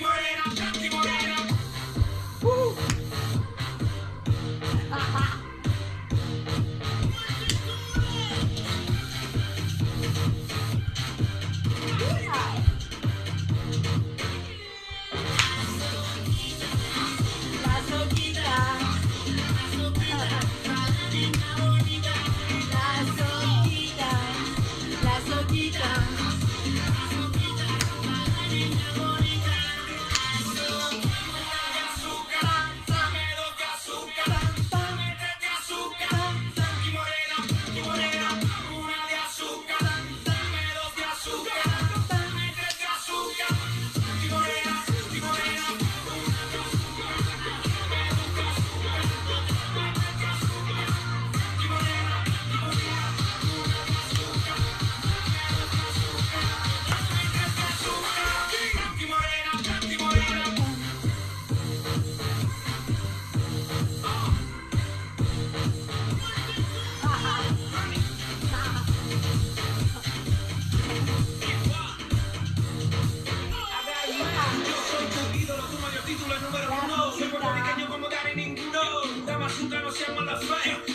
Happy! número uno. Soy puertorriqueño como Gary ninguno. Dama no sean mala fe.